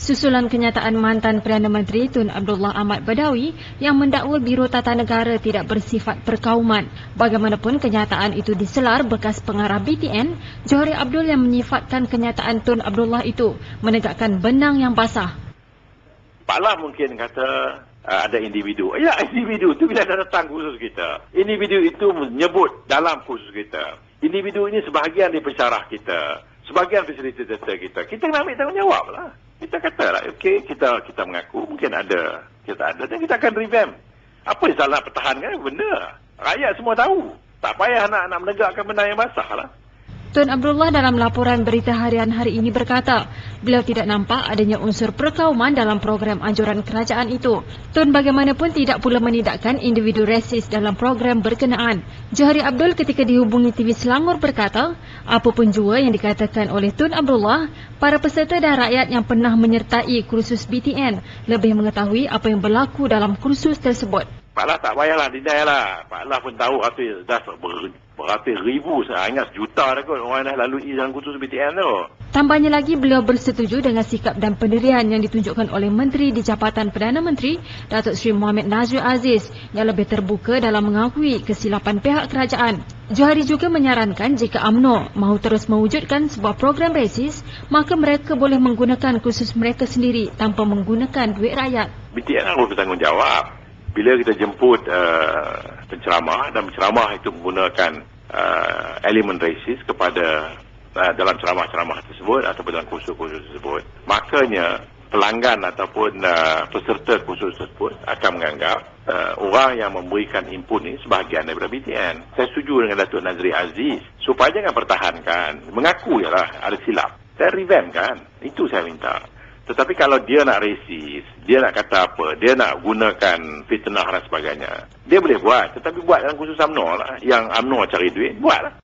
Susulan kenyataan mantan Perdana Menteri Tun Abdullah Ahmad Badawi yang mendakwa Biro Tata Negara tidak bersifat perkauman. Bagaimanapun kenyataan itu diselar bekas pengarah BTN, Johari Abdul yang menyifatkan kenyataan Tun Abdullah itu menegakkan benang yang basah. Pak Lah mungkin kata uh, ada individu. Ya, individu itu bila datang khusus kita. Individu itu menyebut dalam khusus kita. Individu ini sebahagian di pensyarah kita. Sebahagian fasilitator kita. Kita nak ambil tanggungjawab lah kita kata lah, okey, kita kita mengaku mungkin ada, kita ada dan kita akan revamp. Apa yang salah pertahankan benda? Rakyat semua tahu. Tak payah nak nak menegakkan benda yang basah lah. Tun Abdullah dalam laporan berita harian hari ini berkata, beliau tidak nampak adanya unsur perkauman dalam program anjuran kerajaan itu. Tun bagaimanapun tidak pula menidakkan individu resis dalam program berkenaan. Johari Abdul ketika dihubungi TV Selangor berkata, apapun jua yang dikatakan oleh Tun Abdullah, para peserta dan rakyat yang pernah menyertai kursus BTN lebih mengetahui apa yang berlaku dalam kursus tersebut. Pak Lah tak payahlah lah. Pak Lah pun tahu itu dah ber, beratus ribu, saya ingat sejuta dah kot orang dah lalui dalam kursus BTN tu. Tambahnya lagi, beliau bersetuju dengan sikap dan pendirian yang ditunjukkan oleh Menteri di Jabatan Perdana Menteri, Datuk Seri Muhammad Nazir Aziz yang lebih terbuka dalam mengakui kesilapan pihak kerajaan. Johari juga menyarankan jika UMNO mahu terus mewujudkan sebuah program resis, maka mereka boleh menggunakan kursus mereka sendiri tanpa menggunakan duit rakyat. BTN harus bertanggungjawab bila kita jemput uh, penceramah dan penceramah itu menggunakan uh, elemen rasis kepada uh, dalam ceramah-ceramah tersebut ataupun dalam kursus-kursus tersebut makanya pelanggan ataupun uh, peserta kursus tersebut akan menganggap uh, orang yang memberikan input ini sebahagian daripada BTN saya setuju dengan Datuk Nazri Aziz. Supaya jangan pertahankan mengaku ialah ada silap. Saya revamp kan? Itu saya minta tetapi kalau dia nak resis, dia nak kata apa, dia nak gunakan fitnah dan sebagainya, dia boleh buat. Tetapi buat dalam khusus UMNO lah. Yang UMNO cari duit, buatlah.